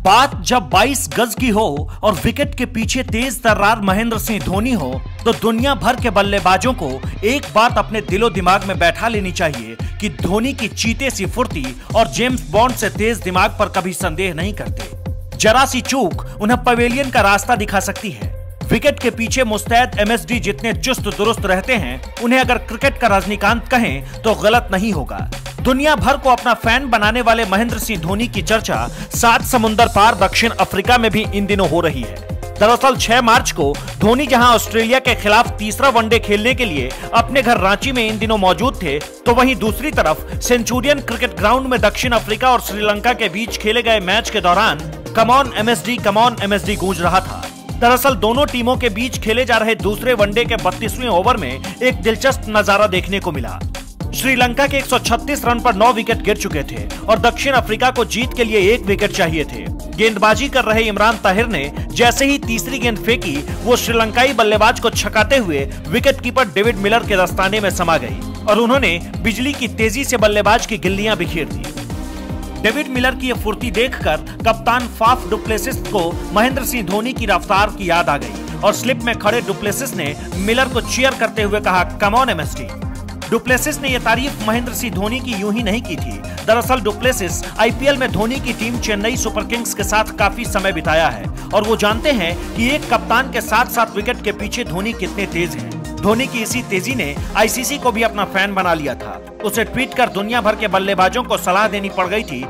बात जब 22 गज की हो और विकेट के पीछे तेज तर्रार महेंद्र सिंह धोनी हो तो दुनिया भर के बल्लेबाजों को एक बात अपने दिलो दिमाग में बैठा लेनी चाहिए कि धोनी की चीते सी फुर्ती और जेम्स बॉन्ड से तेज दिमाग पर कभी संदेह नहीं करते। जरा सी चूक उन्हें पवेलियन का रास्ता दिखा सकती है। विकेट के पीछे मुस्तैद एमएसडी जितने चुस्त दुरुस्त रहते हैं, उन्हें अगर क्रिकेट का रजनीकांत कहें तो गलत नहीं होगा। दुनिया भर को अपना फ़ैन बनाने वाले महेंद्र सिंह धोनी की चर्चा सात समुंदर पार दक्षिण अफ्रीका में भी इन दिनों हो रही है। दरअसल 6 मार्च को धोनी जहाँ ऑस्ट्रेलिया के खिलाफ तीसरा वनडे खेलने के लिए अपने घर रांची में इन दिनों मौजूद थे तो वहीं दूसरी तरफ़ सेंचुरियन क्रिकेट ग्राउंड में दक्षिण अफ्रीका और श्रीलंका के बीच खेले गए मैच के दौरान कमॉन एमएसडी कमॉन एमएसडी गूंज रहा था। दरअसल दोनों टीमों के बीच खेले जा रहे दूसरे वनडे के बत्तीसवें ओवर में एक दिलचस्प नज़ारा देखने को मिला। श्रीलंका के 136 रन पर 9 विकेट गिर चुके थे और दक्षिण अफ्रीका को जीत के लिए एक विकेट चाहिए थे। गेंदबाजी कर रहे इमरान ताहिर ने जैसे ही तीसरी गेंद फेंकी, वो श्रीलंकाई बल्लेबाज को छकाते हुए विकेट कीपर डेविड मिलर के दस्ताने में समा गई और उन्होंने बिजली की तेज़ी से बल्लेबाज की गिल्लियाँ बिखेर दी। डेविड मिलर की यह फुर्ती देखकर कप्तान फाफ डुप्लेसिस को महेंद्र सिंह धोनी की रफ्तार की याद आ गई और स्लिप में खड़े डुप्लेसिस ने मिलर को चीयर करते हुए कहा कमॉन एमएसटी डुप्लेसिस ने यह तारीफ़ महेंद्र सिंह धोनी की यूँ ही नहीं की थी। दरअसल डुप्लेसिस आईपीएल में धोनी की टीम चेन्नई सुपर किंग्स के साथ काफ़ी समय बिताया है और वो जानते हैं कि एक कप्तान के साथ साथ विकेट के पीछे धोनी कितने तेज हैं। धोनी की इसी तेज़ी ने आईसीसी को भी अपना फ़ैन बना लिया था। उसे ट्वीट कर दुनिया भर के बल्लेबाजों को सलाह देनी पड़ गई थी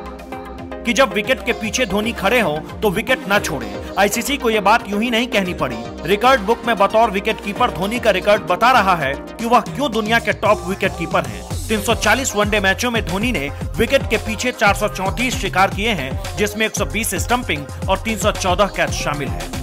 कि जब विकेट के पीछे धोनी खड़े हो तो विकेट न छोड़े। आईसीसी को यह बात यूँ ही नहीं कहनी पड़ी रिकॉर्ड बुक में बतौर विकेट कीपर धोनी का रिकॉर्ड बता रहा है कि वह क्यों दुनिया के टॉप विकेट कीपर हैं। 340 वनडे मैचों में धोनी ने विकेट के पीछे चार शिकार किए हैं, जिसमें 120 स्टंपिंग और 314 कैच शामिल है